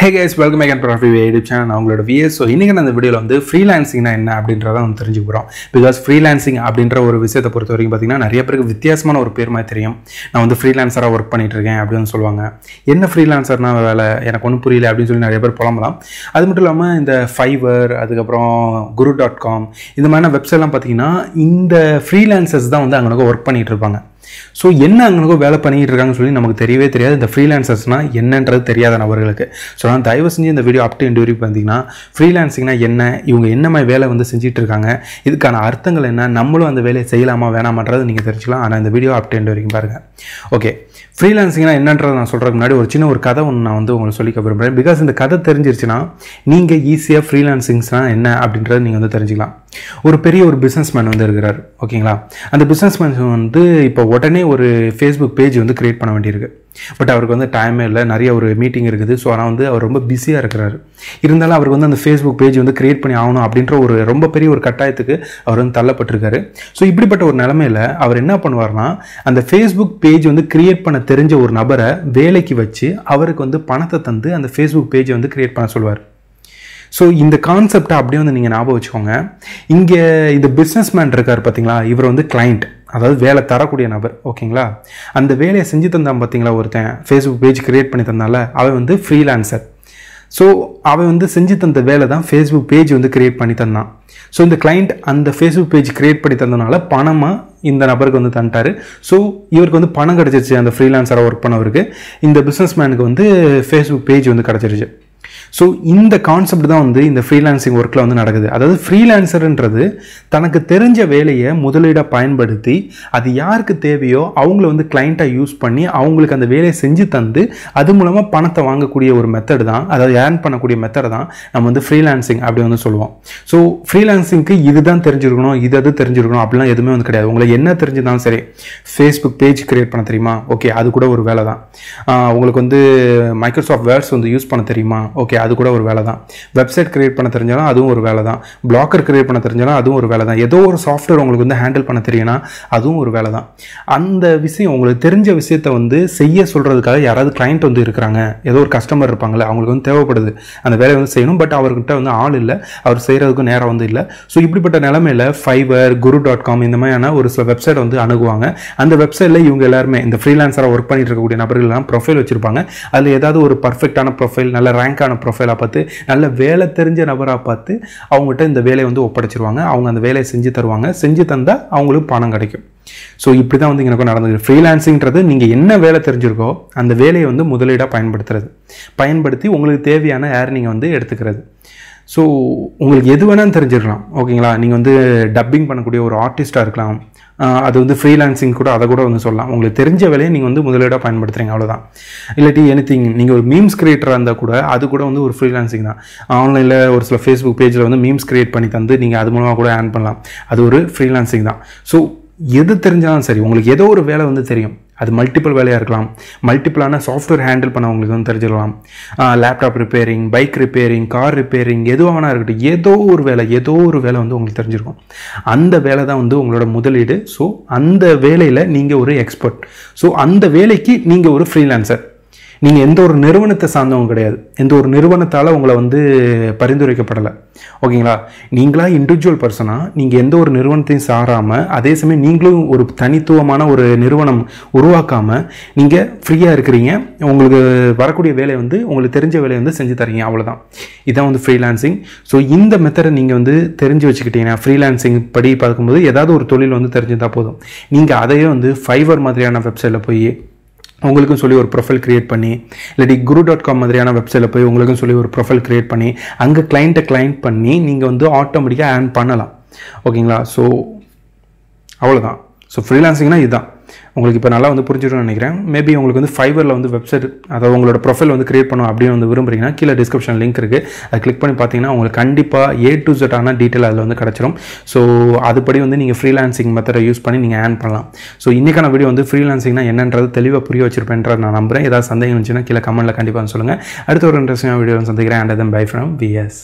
ஹே guys welcome மேக் அண்ட் ப்ராஃபி யூடியூப் சேனல் நான் உங்களோட விஎஸ் ஸோ இன்றைக்கி நான் வீடியோவில் வந்து ஃப்ரீலான்சிங்னா என்ன அப்படின்றத வந்து தெரிஞ்சுக்க போகிறோம் பிகாஸ் ஃப்ரீலான்சிங் அப்படின்ற ஒரு விஷயத்தை பொறுத்த வரைக்கும் பார்த்தீங்கன்னா நிறைய பேருக்கு வித்தியாசமான ஒரு பேர் மாதிரி தெரியும். நான் வந்து ஃப்ரீலான்சராக ஒர்க் பண்ணிகிட்டு இருக்கேன் அப்படின்னு சொல்லுவாங்க. என்ன ஃப்ரீலான்சர்னா வேலை? எனக்கு ஒன்றும் புரியல அப்படின்னு சொல்லி நிறைய பேர் புலம்பலாம். அது மட்டும் இல்லாமல் இந்த ஃபைவர் அதுக்கப்புறம் குரு டாட் காம் இந்த மாதிரியான வெப்சைட்லாம் பார்த்தீங்கன்னா இந்த ஃப்ரீலான்சர்ஸ் தான் வந்து அங்கே ஒர்க் பண்ணிகிட்டு இருப்பாங்க. ஸோ என்ன அங்கே வேலை பண்ணிட்டு இருக்காங்கன்னு சொல்லி நமக்கு தெரியவே தெரியாது. இந்த ஃப்ரீலான்சர்ஸ்னால் என்னன்றது தெரியாத நபர்களுக்கு. ஸோ நான் தயவு செஞ்சு இந்த வீடியோ அப்டே வரைக்கும் பார்த்தீங்கன்னா ஃப்ரீலான்சிங்னா என்ன இவங்க என்ன மாதிரி வேலை வந்து செஞ்சுட்டு இருக்காங்க இதுக்கான அர்த்தங்கள் என்ன நம்மளும் அந்த வேலையை செய்யலாமா வேணாமான்றது நீங்கள் தெரிஞ்சுக்கலாம். ஆனால் இந்த வீடியோ அப்டே வரைக்கும் பாருங்கள் ஓகே ஃப்ரீலான்சிங்னா என்னன்றதை நான் சொல்கிறதுக்கு முன்னாடி ஒரு சின்ன ஒரு கதை ஒன்று நான் வந்து உங்களுக்கு சொல்லிக்க விரும்புகிறேன் பிகாஸ் இந்த கதை தெரிஞ்சிருச்சுன்னா நீங்கள் ஈஸியாக ஃப்ரீலான்சிங்ஸ்னால் என்ன அப்படின்றத நீங்கள் வந்து தெரிஞ்சுக்கலாம். ஒரு பெரிய ஒரு பிஸ்னஸ்மேன் வந்து இருக்கிறார் ஓகேங்களா? அந்த பிஸ்னஸ்மேன் வந்து இப்போ உடனே ஒரு ஃபேஸ்புக் பேஜ் வந்து க்ரியேட் பண்ண வேண்டியிருக்கு. பட் அவருக்கு வந்து டைமே இல்லை நிறைய ஒரு மீட்டிங் இருக்குது. ஸோ ஆனால் வந்து அவர் ரொம்ப பிஸியாக இருக்கிறாரு. இருந்தாலும் அவருக்கு வந்து அந்த ஃபேஸ்புக் பேஜ் வந்து க்ரியேட் பண்ணி ஆகணும் அப்படின்ற ஒரு ரொம்ப பெரிய ஒரு கட்டாயத்துக்கு அவர் வந்து தள்ளப்பட்டிருக்காரு. ஸோ இப்படிப்பட்ட ஒரு நிலமையில அவர் என்ன பண்ணுவார்னா அந்த ஃபேஸ்புக் பேஜ் வந்து க்ரியேட் பண்ண தெரிஞ்ச ஒரு நபரை வேலைக்கு வச்சு அவருக்கு வந்து பணத்தை தந்து அந்த ஃபேஸ்புக் பேஜை வந்து க்ரியேட் பண்ண சொல்லுவார் ஸோ இந்த கான்செப்டை அப்படியே வந்து நீங்கள் ஞாபகம் வச்சுக்கோங்க. இங்கே இந்த பிஸ்னஸ் மேன் இருக்கார் பார்த்தீங்களா இவர் வந்து கிளைண்ட் அதாவது வேலை தரக்கூடிய நபர். ஓகேங்களா? அந்த வேலையை செஞ்சு தந்தான் பார்த்தீங்களா ஒருத்தன்? ஃபேஸ்புக் பேஜ் க்ரியேட் பண்ணி தந்தால அவன் வந்து ஃப்ரீலான்சர் ஸோ அவன் வந்து செஞ்சு தந்த வேலை தான் ஃபேஸ்புக் பேஜ் வந்து க்ரியேட் பண்ணி தந்தான். ஸோ இந்த கிளைண்ட் அந்த ஃபேஸ்புக் பேஜ் க்ரியேட் பண்ணி தந்தனால பணமாக இந்த நபருக்கு வந்து தந்துட்டார். ஸோ இவருக்கு வந்து பணம் கிடச்சிருச்சு. அந்த ஃப்ரீலான்சராக ஒர்க் பண்ணவருக்கு. இந்த பிஸ்னஸ் மேனுக்கு வந்து ஃபேஸ்புக் பேஜ் வந்து கிடச்சிருச்சு. ஸோ இந்த கான்செப்ட் தான் வந்து இந்த ஃப்ரீலான்சிங் ஒர்க்கில் வந்து நடக்குது. அதாவது ஃப்ரீலான்சருன்றது தனக்கு தெரிஞ்ச வேலையை முதலீடாக பயன்படுத்தி அது யாருக்கு தேவையோ அவங்கள வந்து கிளைண்ட்டாக யூஸ் பண்ணி அவங்களுக்கு அந்த வேலையை செஞ்சு தந்து அது மூலமாக பணத்தை வாங்கக்கூடிய ஒரு மெத்தடு தான் அதாவது ஏர்ன் பண்ணக்கூடிய மெத்தட் தான் நம்ம வந்து ஃப்ரீலான்சிங் அப்படி வந்து சொல்லுவோம். ஸோ ஃப்ரீலான்சிங்க்கு இதுதான் தெரிஞ்சிருக்கணும் இது அது தெரிஞ்சிருக்கணும் அப்படிலாம் எதுவுமே வந்து கிடையாது. உங்களுக்கு என்ன தெரிஞ்சிருந்தாலும் சரி ஃபேஸ்புக் பேஜ் கிரியேட் பண்ண தெரியுமா? ஓகே அது கூட ஒரு வேலை தான். உங்களுக்கு வந்து மைக்ரோசாஃப்ட் வேர்ட்ஸ் வந்து யூஸ் பண்ண தெரியுமா? ஓகே அது கூட ஒரு வேலை தான் வெப்சைட் கிரியேட் பண்ண தெரிஞ்சாலும் அதுவும் ஒரு வேலை தான் பிளாக்கர் கிரியேட் பண்ண தெரிஞ்சாலும் அதுவும் ஒரு வேலை தான் ஏதோ ஒரு சாஃப்ட்வேர் உங்களுக்கு வந்து ஹேண்டில் பண்ண தெரியும்னா அதுவும் ஒரு வேலை தான் அந்த விஷயம் உங்களுக்கு தெரிஞ்ச விஷயத்த வந்து செய்ய சொல்கிறதுக்காக யாராவது கிளைண்ட் வந்து இருக்கிறாங்க. ஏதோ ஒரு கஸ்டமர் இருப்பாங்களே அவங்களுக்கு வந்து தேவைப்படுது. அந்த வேலையை வந்து செய்யணும். பட் அவர்கிட்ட வந்து ஆள் இல்லை. அவர் செய்கிறதுக்கும் நேரம் வந்து இல்லை. ஸோ இப்படிப்பட்ட நிலமையில் ஃபைவர் குரு டாட் காம் இந்த மாதிரியான ஒரு சில வெப்சைட் வந்து அணுகுவாங்க. அந்த வெப்சைட்டில் இவங்க எல்லாருமே இந்த ஃப்ரீலான்சராக ஒர்க் பண்ணிட்டு இருக்கக்கூடிய நபர்கள் எல்லாம் ப்ரொஃபைல் வச்சுருப்பாங்க. அதில் ஏதாவது ஒரு பர்ஃபெக்டான ப்ரொஃபைல் நல்ல ரேங்கான ப்ரொஃபைலாக பார்த்து நல்ல வேலை தெரிஞ்ச நபராக பார்த்து அவங்ககிட்ட இந்த வேலையை வந்து ஒப்படைச்சிருவாங்க. அவங்க அந்த வேலையை செஞ்சு தருவாங்க. செஞ்சு தந்தால் அவங்களுக்கு பணம் கிடைக்கும். ஸோ இப்படி தான் வந்து எனக்கு நடந்தது. ஃப்ரீலான்சிங்கிறது நீங்கள் என்ன வேலை தெரிஞ்சிருக்கோ அந்த வேலையை வந்து முதலீடாக பயன்படுத்துறது. பயன்படுத்தி உங்களுக்கு தேவையான ஏர்னிங்கை வந்து எடுத்துக்கிறது. ஸோ உங்களுக்கு எது வேணாலும் தெரிஞ்சிருக்கலாம் ஓகேங்களா? நீங்கள் வந்து டப்பிங் பண்ணக்கூடிய ஒரு ஆர்டிஸ்ட்டாக இருக்கலாம். அது வந்து ஃப்ரீலான்சிங் கூட அதை கூட வந்து சொல்லலாம். உங்களுக்கு தெரிஞ்ச வேலையை நீங்கள் வந்து முதலீடாக பயன்படுத்துறீங்க அவ்வளோதான் இல்லாட்டி எனித்திங் நீங்கள் ஒரு மீம்ஸ் கிரியேட்டராக இருந்தால் கூட அது கூட வந்து ஒரு ஃப்ரீலான்சிங் தான். ஆன்லைனில் ஒரு சில ஃபேஸ்புக் பேஜில் வந்து மீம்ஸ் கிரியேட் பண்ணி தந்து நீங்கள் அது மூலமாக கூட ஏர்ன் பண்ணலாம். அது ஒரு ஃப்ரீலான்சிங் தான். ஸோ எது தெரிஞ்சாலும் சரி உங்களுக்கு ஏதோ ஒரு வேலை வந்து தெரியும். அது மல்டிபிள் வேலையாக இருக்கலாம். மல்டிபிளான சாஃப்ட்வேர் ஹேண்டில் பண்ணவங்களுக்கு வந்து தெரிஞ்சிடலாம். Laptop repairing bike repairing car repairing எதுவாக வேணா இருக்கட்டும். ஏதோ ஒரு வேலை ஏதோ ஒரு வேலை வந்து உங்களுக்கு தெரிஞ்சிருக்கும். அந்த வேலை தான் வந்து உங்களோட முதலீடு. ஸோ அந்த வேலையில் நீங்கள் ஒரு எக்ஸ்பர்ட் ஸோ அந்த வேலைக்கு நீங்கள் ஒரு ஃப்ரீலான்சர் நீங்கள் எந்த ஒரு நிறுவனத்தை சார்ந்தவங்க கிடையாது. எந்த ஒரு நிறுவனத்தால் உங்களை வந்து பரிந்துரைக்கப்படலை. ஓகேங்களா? நீங்களா இண்டிவிஜுவல் பர்சனாக நீங்கள் எந்த ஒரு நிறுவனத்தையும் சாராமல் அதே சமயம் நீங்களும் ஒரு தனித்துவமான ஒரு நிறுவனம் உருவாக்காமல் நீங்கள் ஃப்ரீயாக இருக்கிறீங்க. உங்களுக்கு வரக்கூடிய வேலையை வந்து உங்களுக்கு தெரிஞ்ச வேலையை வந்து செஞ்சு தரீங்க. அவ்வளோதான் இதான் வந்து ஃப்ரீலான்சிங் ஸோ இந்த மெத்தடை நீங்கள் வந்து தெரிஞ்சு வச்சுக்கிட்டீங்கன்னா ஃப்ரீலான்சிங் படி பார்க்கும்போது ஏதாவது ஒரு தொழில் வந்து தெரிஞ்சிருந்தால் போதும். நீங்கள் அதையே வந்து ஃபைவர் மாதிரியான வெப்சைட்டில் போய் உங்களுக்கும் சொல்லி ஒரு ப்ரொஃபைல் க்ரியேட் பண்ணி இல்லாட்டி குரு டாட் காம் மாதிரியான வெப்சைட்டில் போய் உங்களுக்கும் சொல்லி ஒரு ப்ரொஃபைல் க்ரியேட் பண்ணி அங்கே கிளைண்ட்டை கிளைண்ட் பண்ணி நீங்கள் வந்து ஆட்டோமேட்டிக்காக ஏர்ன் பண்ணலாம். ஓகேங்களா ஸோ அவ்வளோதான் ஸோ ஃப்ரீலான்சிங்னா இதுதான். உங்களுக்கு இப்போ நல்லா வந்து புரிஞ்சிடும்னு நினைக்கிறேன். மேபி உங்களுக்கு வந்து ஃபைவரில் வந்து வெப்சைட் அதாவது உங்களோட ப்ரொஃபைல் வந்து கிரியேட் பண்ணணும் அப்படின்னு வந்து விரும்புறீங்கன்னா கீழே டிஸ்கிரிப்ஷன் லிங்க் இருக்குது அதை கிளிக் பண்ணி பார்த்தீங்கன்னா உங்களுக்கு கண்டிப்பாக ஏ டு ஆன டீட்டெயில் அதில் வந்து கிடச்சிரும். ஸோ அதுபடி வந்து நீங்கள் ஃப்ரீலான்சிங் மெத்தடை யூஸ் பண்ணி நீங்கள் ஏர்ன் பண்ணலாம். ஸோ இன்றைக்கான வீடியோ வந்து ஃப்ரீலான்சிங்னா என்னன்றது தெளிவாக புரிய வச்சிருப்பேன்றது நான் நம்புறேன். ஏதாவது சந்தேகம் இருந்துச்சுன்னா கீழே கமெண்ட்டில் கண்டிப்பாக சொல்லுங்கள் அடுத்த ஒரு இன்ட்ரெஸ்டிங்கான வீடியோ சந்திக்கிறேன். And then bye from VS